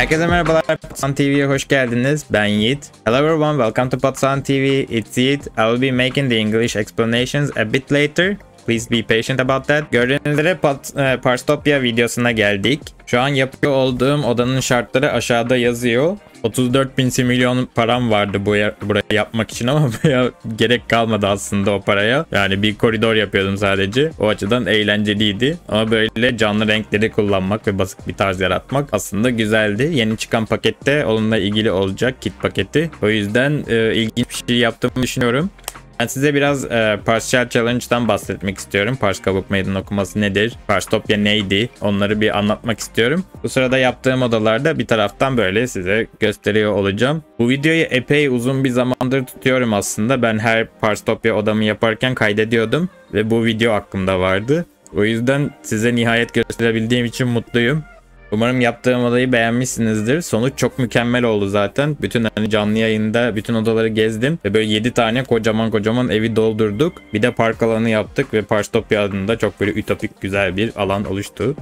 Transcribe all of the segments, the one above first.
Herkese merhabalar. Patsan TV'ye hoş geldiniz. Ben Yiğit. Hello everyone, welcome to Patsan TV. It's Yiğit. I will be making the English explanations a bit later. Please be patient about that. Gördüğünüz üzere Pat, e, videosuna geldik. Şu an yapıyor olduğum odanın şartları aşağıda yazıyor. 34 bin similyon param vardı bu burayı yapmak için ama buraya gerek kalmadı aslında o paraya. Yani bir koridor yapıyordum sadece. O açıdan eğlenceliydi. Ama böyle canlı renkleri kullanmak ve basit bir tarz yaratmak aslında güzeldi. Yeni çıkan pakette onunla ilgili olacak kit paketi. O yüzden e, ilginç bir şey yaptığımı düşünüyorum. Ben size biraz e, Partial Challenge'dan bahsetmek istiyorum. Pars kabuk meydan okuması nedir? Parstopya neydi? Onları bir anlatmak istiyorum. Bu sırada yaptığım odalarda bir taraftan böyle size gösteriyor olacağım. Bu videoyu epey uzun bir zamandır tutuyorum aslında. Ben her Parstopya odamı yaparken kaydediyordum. Ve bu video aklımda vardı. O yüzden size nihayet gösterebildiğim için mutluyum. Umarım yaptığım odayı beğenmişsinizdir. Sonuç çok mükemmel oldu zaten. Bütün hani canlı yayında bütün odaları gezdim ve böyle 7 tane kocaman kocaman evi doldurduk. Bir de park alanı yaptık ve Parstopya adında çok böyle ütopik güzel bir alan oluştu.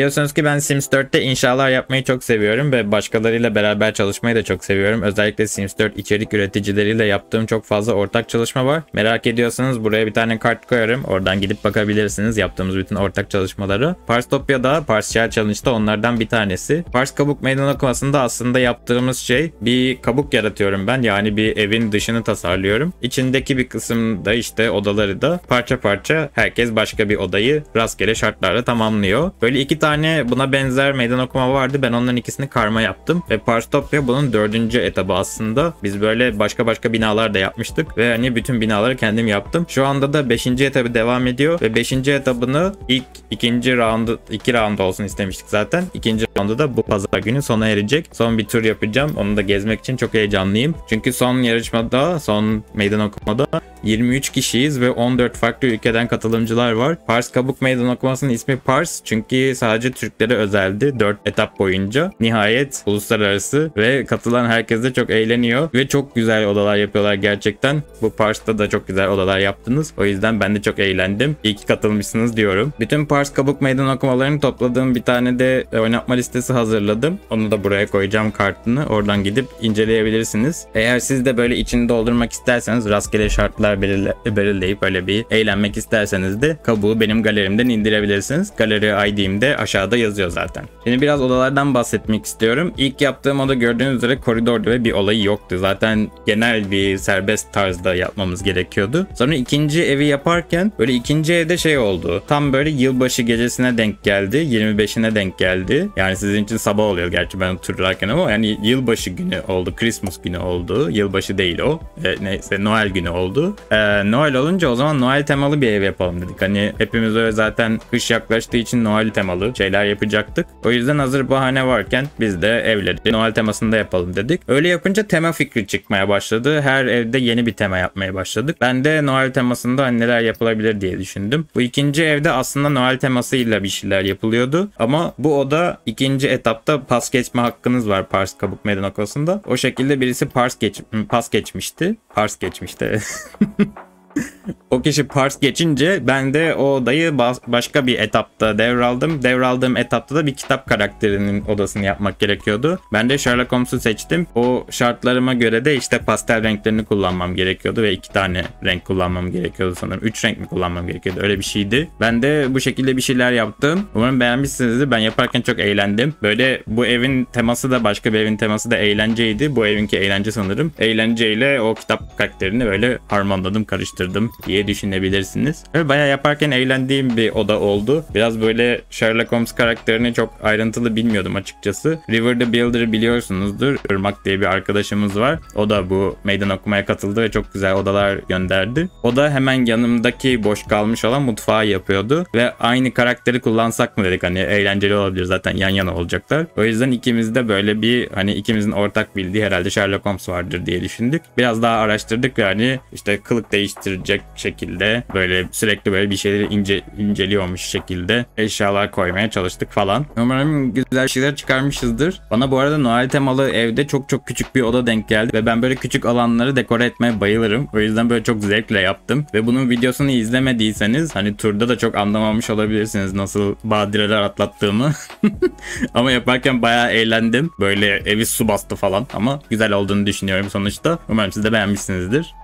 Biliyorsunuz ki ben Sims 4'te inşalar yapmayı çok seviyorum ve başkalarıyla beraber çalışmayı da çok seviyorum. Özellikle Sims 4 içerik üreticileriyle yaptığım çok fazla ortak çalışma var. Merak ediyorsanız buraya bir tane kart koyarım. Oradan gidip bakabilirsiniz yaptığımız bütün ortak çalışmaları. Parstopia'da, Partial Challenge'da onlardan bir tanesi. Pars kabuk meydan okumasında aslında yaptığımız şey bir kabuk yaratıyorum ben. Yani bir evin dışını tasarlıyorum. İçindeki bir kısımda işte odaları da parça parça herkes başka bir odayı rastgele şartlarla tamamlıyor. Böyle iki tane buna benzer meydan okuma vardı. Ben onların ikisini karma yaptım. Ve Parstopia bunun dördüncü etabı aslında. Biz böyle başka başka binalar da yapmıştık. Ve hani bütün binaları kendim yaptım. Şu anda da beşinci etabı devam ediyor. Ve beşinci etabını ilk ikinci roundu, iki round olsun istemiştik zaten. İkinci roundu da bu pazar günü sona erecek. Son bir tur yapacağım. Onu da gezmek için çok heyecanlıyım. Çünkü son yarışmada, son meydan okumada 23 kişiyiz ve 14 farklı ülkeden katılımcılar var. Pars Kabuk Meydan okumasının ismi Pars çünkü sadece Türklere özeldi 4 etap boyunca. Nihayet uluslararası ve katılan herkes de çok eğleniyor ve çok güzel odalar yapıyorlar gerçekten. Bu Pars'ta da çok güzel odalar yaptınız. O yüzden ben de çok eğlendim. İyi ki katılmışsınız diyorum. Bütün Pars Kabuk Meydan okumalarını topladığım bir tane de oynatma listesi hazırladım. Onu da buraya koyacağım kartını. Oradan gidip inceleyebilirsiniz. Eğer siz de böyle içini doldurmak isterseniz rastgele şartlar belirle, belirleyip böyle bir eğlenmek isterseniz de kabuğu benim galerimden indirebilirsiniz. Galeri ID'm de aşağıda yazıyor zaten. Şimdi biraz odalardan bahsetmek istiyorum. İlk yaptığım oda gördüğünüz üzere koridordu ve bir olayı yoktu. Zaten genel bir serbest tarzda yapmamız gerekiyordu. Sonra ikinci evi yaparken böyle ikinci evde şey oldu. Tam böyle yılbaşı gecesine denk geldi. 25'ine denk geldi. Yani sizin için sabah oluyor gerçi ben otururken ama yani yılbaşı günü oldu. Christmas günü oldu. Yılbaşı değil o. E, neyse Noel günü oldu. E, Noel olunca o zaman Noel temalı bir ev yapalım dedik. Hani hepimiz öyle zaten kış yaklaştığı için Noel temalı şeyler yapacaktık. O yüzden hazır bahane varken biz de evleri Noel temasında yapalım dedik. Öyle yapınca tema fikri çıkmaya başladı. Her evde yeni bir tema yapmaya başladık. Ben de Noel temasında hani neler yapılabilir diye düşündüm. Bu ikinci evde aslında Noel temasıyla bir şeyler yapılıyordu. Ama bu oda ikinci etapta pas geçme hakkınız var Pars Kabuk Meydan Okulu'sunda. O şekilde birisi Pars geç pas geçmişti. Pars geçmişti. o kişi Pars geçince ben de o odayı başka bir etapta devraldım. Devraldığım etapta da bir kitap karakterinin odasını yapmak gerekiyordu. Ben de Sherlock Holmes'u seçtim. O şartlarıma göre de işte pastel renklerini kullanmam gerekiyordu ve iki tane renk kullanmam gerekiyordu sanırım. Üç renk mi kullanmam gerekiyordu öyle bir şeydi. Ben de bu şekilde bir şeyler yaptım. Umarım beğenmişsinizdir. Ben yaparken çok eğlendim. Böyle bu evin teması da başka bir evin teması da eğlenceydi. Bu evinki eğlence sanırım. Eğlenceyle o kitap karakterini böyle harmanladım, karıştırdım diye düşünebilirsiniz. Böyle bayağı yaparken eğlendiğim bir oda oldu. Biraz böyle Sherlock Holmes karakterini çok ayrıntılı bilmiyordum açıkçası. River the Builder'ı biliyorsunuzdur. Irmak diye bir arkadaşımız var. O da bu meydan okumaya katıldı ve çok güzel odalar gönderdi. O da hemen yanımdaki boş kalmış olan mutfağı yapıyordu. Ve aynı karakteri kullansak mı dedik hani eğlenceli olabilir zaten yan yana olacaklar. O yüzden ikimiz de böyle bir hani ikimizin ortak bildiği herhalde Sherlock Holmes vardır diye düşündük. Biraz daha araştırdık ve hani işte kılık değiştirecek şekilde böyle sürekli böyle bir şeyleri ince, inceliyormuş şekilde eşyalar koymaya çalıştık falan. Umarım güzel şeyler çıkarmışızdır. Bana bu arada Noel temalı evde çok çok küçük bir oda denk geldi ve ben böyle küçük alanları dekore etmeye bayılırım. O yüzden böyle çok zevkle yaptım ve bunun videosunu izlemediyseniz hani turda da çok anlamamış olabilirsiniz nasıl badireler atlattığımı. ama yaparken bayağı eğlendim. Böyle evi su bastı falan ama güzel olduğunu düşünüyorum sonuçta. Umarım siz de beğenmişsinizdir.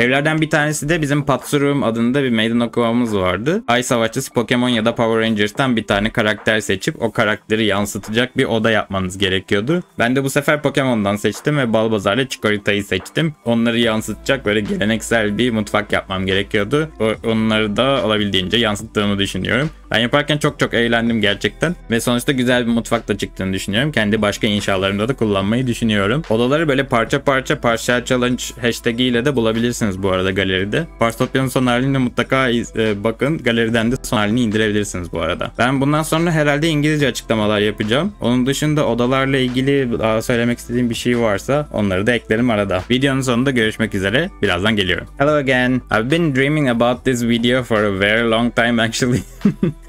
Evlerden bir tanesi de bizim Patsurum adında bir meydan okumamız vardı. Ay Savaşçısı Pokemon ya da Power Rangers'tan bir tane karakter seçip o karakteri yansıtacak bir oda yapmanız gerekiyordu. Ben de bu sefer Pokemon'dan seçtim ve Balbazar ile Chikorita'yı seçtim. Onları yansıtacak böyle geleneksel bir mutfak yapmam gerekiyordu. Onları da olabildiğince yansıttığımı düşünüyorum. Ben yaparken çok çok eğlendim gerçekten. Ve sonuçta güzel bir mutfak da çıktığını düşünüyorum. Kendi başka inşalarımda da kullanmayı düşünüyorum. Odaları böyle parça parça partial challenge hashtag ile de bulabilirsiniz bu arada galeride. Parstopia'nın son halini mutlaka e, bakın. Galeriden de son halini indirebilirsiniz bu arada. Ben bundan sonra herhalde İngilizce açıklamalar yapacağım. Onun dışında odalarla ilgili daha söylemek istediğim bir şey varsa onları da eklerim arada. Videonun sonunda görüşmek üzere. Birazdan geliyorum. Hello again. I've been dreaming about this video for a very long time actually.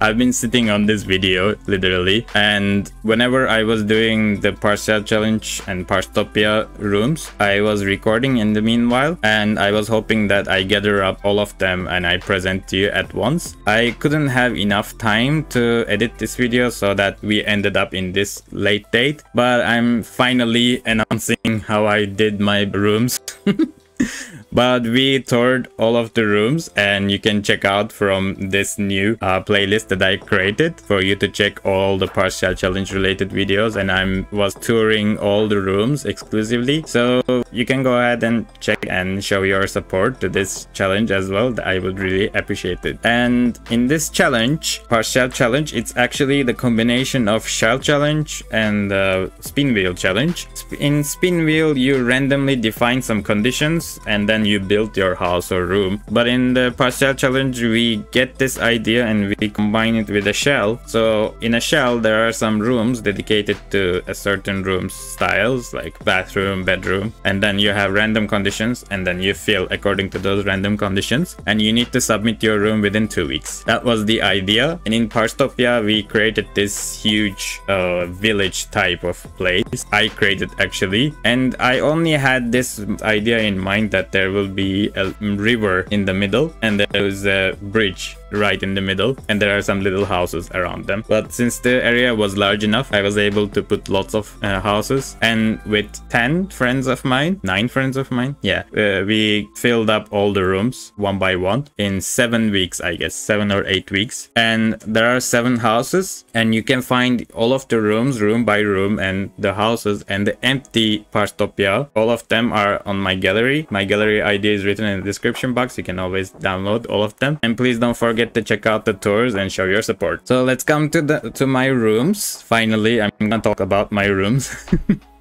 I've been sitting on this video literally and whenever I was doing the Pars Shell Challenge and Parstopia rooms, I was recording in the meanwhile and I was hoping that I gather up all of them and I present to you at once. I couldn't have enough time to edit this video so that we ended up in this late date, but I'm finally announcing how I did my rooms. but we toured all of the rooms and you can check out from this new uh, playlist that I created for you to check all the Pars Shell challenge related videos. And I was touring all the rooms exclusively. So you can go ahead and check and show your support to this challenge as well. I would really appreciate it. And in this challenge Pars Shell challenge it's actually the combination of shell challenge and uh, spin wheel challenge. In spin wheel you randomly define some conditions and then you build your house or room. But in the Pars Shell challenge, we get this idea and we combine it with a shell. So in a shell, there are some rooms dedicated to a certain room styles like bathroom, bedroom, and then you have random conditions and then you fill according to those random conditions and you need to submit your room within two weeks. That was the idea. And in Parstopia, we created this huge uh, village type of place. I created actually, and I only had this idea in mind that there will be a river in the middle and there is a bridge right in the middle and there are some little houses around them. But since the area was large enough, I was able to put lots of uh, houses and with 10 friends of mine, 9 friends of mine, yeah, uh, we filled up all the rooms one by one in 7 weeks, I guess, 7 or 8 weeks. And there are 7 houses and you can find all of the rooms room by room and the houses and the empty Parstopia. All of them are on my gallery. My gallery ID is written in the description box. You can always download all of them. And please don't forget to check out the tours and show your support. So let's come to the to my rooms. Finally, I'm gonna talk about my rooms.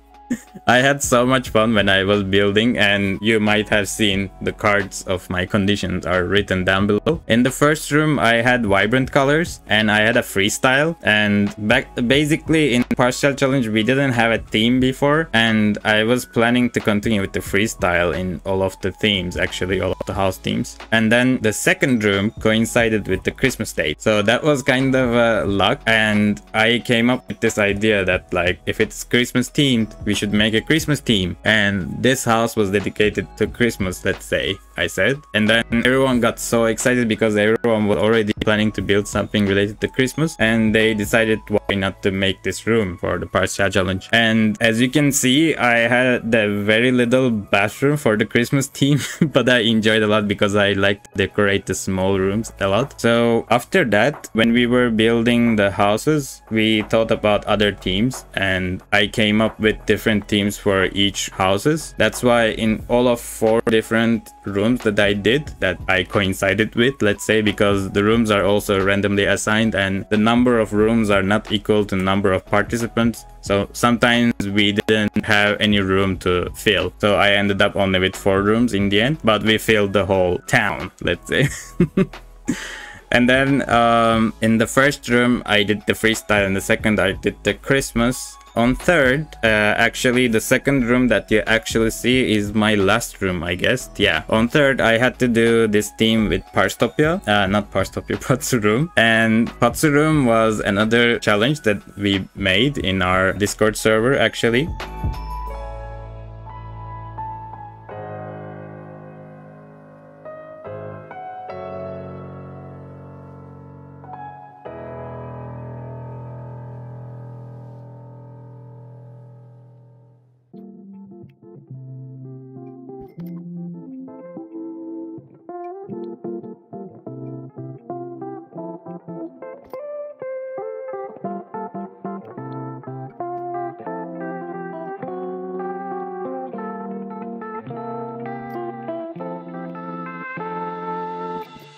I had so much fun when I was building and you might have seen the cards of my conditions are written down below. In the first room I had vibrant colors and I had a freestyle and back basically in Pars Shell challenge we didn't have a theme before and I was planning to continue with the freestyle in all of the themes actually all of the house themes. And then the second room coincided with the Christmas date. So that was kind of a luck and I came up with this idea that like if it's Christmas themed we should make a Christmas theme. And this house was dedicated to Christmas, let's say, I said. And then everyone got so excited because everyone was already planning to build something related to Christmas. And they decided why not to make this room for the Pars Shell challenge. And as you can see, I had the very little bathroom for the Christmas theme, but I enjoyed a lot because I like to decorate the small rooms a lot. So after that, when we were building the houses, we thought about other themes and I came up with different themes for each houses. That's why in all of four different rooms that I did that I coincided with, let's say, because the rooms are also randomly assigned and the number of rooms are not equal to number of participants. So sometimes we didn't have any room to fill. So I ended up only with four rooms in the end, but we filled the whole town, let's say. And then um, in the first room, I did the freestyle. In the second, I did the Christmas. On third, uh, actually the second room that you actually see is my last room, I guess. Yeah. On third, I had to do this theme with Parstopia, uh, not Parstopia, Patsurum. And Patsurum was another challenge that we made in our Discord server, actually.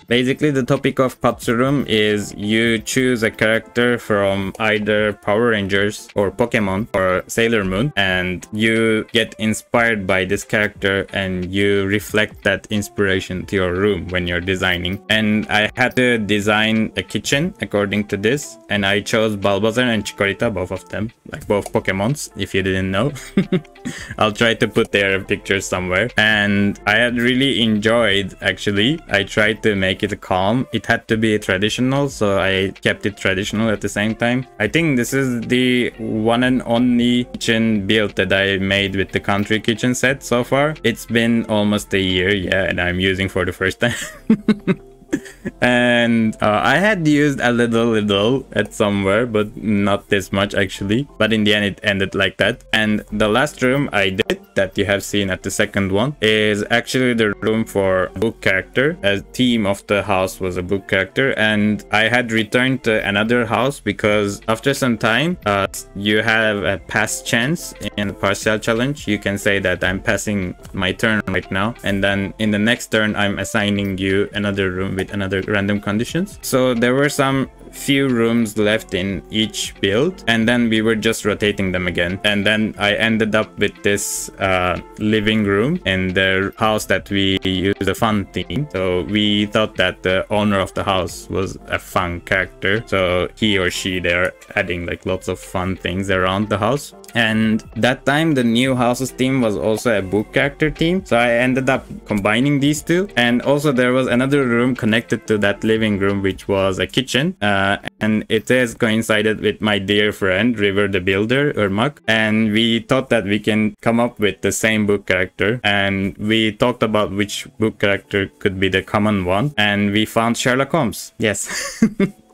Basically, the topic of Patsurum is you choose a character from either Power Rangers or Pokemon or Sailor Moon, and you get inspired by this character and you reflect that inspiration to your room when you're designing. And I had to design a kitchen according to this, and I chose Bulbasaur and Chikorita, both of them, like both Pokemons, if you didn't know. I'll try to put their pictures somewhere. And I had really enjoyed, actually. I tried to make make it calm. It had to be traditional, so I kept it traditional at the same time. I think this is the one and only kitchen build that I made with the country kitchen set so far. It's been almost a year, yeah, and I'm using for the first time. and uh, I had used a little little at somewhere but not this much actually but in the end it ended like that and the last room I did that you have seen at the second one is actually the room for book character a theme of the house was a book character and I had returned to another house because after some time uh, you have a pass chance in the Pars Shell challenge you can say that I'm passing my turn right now and then in the next turn I'm assigning you another room with another random conditions. So there were some few rooms left in each build and then we were just rotating them again. And then i ended up with this uh, living room in the house that we used a fun theme. So we thought that the owner of the house was a fun character. So he or she they're adding like lots of fun things around the house. And that time the new houses theme was also a book character theme. So i ended up combining these two. And also there was another room connected to that living room, which was a kitchen. Uh, Uh, and it has coincided with my dear friend River the Builder, Irmak. And we thought that we can come up with the same book character. And we talked about which book character could be the common one. And we found Sherlock Holmes. Yes.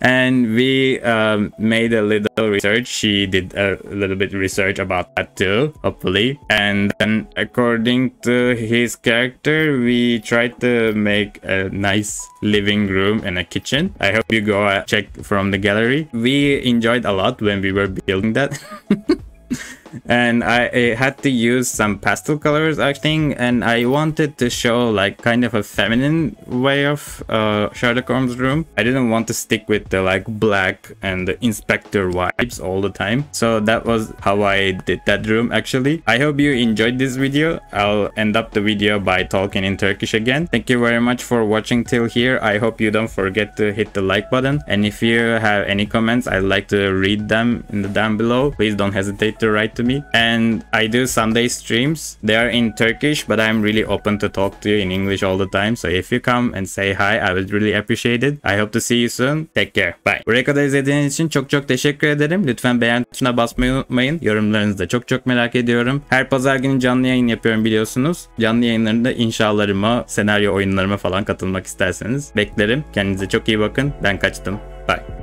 and we um, made a little research. She did a little bit research about that too, hopefully. And then according to his character, we tried to make a nice living room and a kitchen. I hope you go check from the gallery. We enjoyed a lot when we were building that. and I, I, had to use some pastel colors I think and I wanted to show like kind of a feminine way of uh, Sherlock Holmes room. I didn't want to stick with the like black and the inspector vibes all the time so that was how I did that room actually. I hope you enjoyed this video. I'll end up the video by talking in Turkish again. Thank you very much for watching till here. I hope you don't forget to hit the like button and if you have any comments I'd like to read them in the down below. Please don't hesitate to write to to me. And I do Sunday streams. They are in Turkish, but I'm really open to talk to you in English all the time. So if you come and say hi, I would really appreciate it. I hope to see you soon. Take care. Bye. Buraya kadar izlediğiniz için çok çok teşekkür ederim. Lütfen beğen tuşuna basmayı unutmayın. Yorumlarınızı da çok çok merak ediyorum. Her pazar günü canlı yayın yapıyorum biliyorsunuz. Canlı yayınlarında inşalarıma, senaryo oyunlarıma falan katılmak isterseniz beklerim. Kendinize çok iyi bakın. Ben kaçtım. Bye.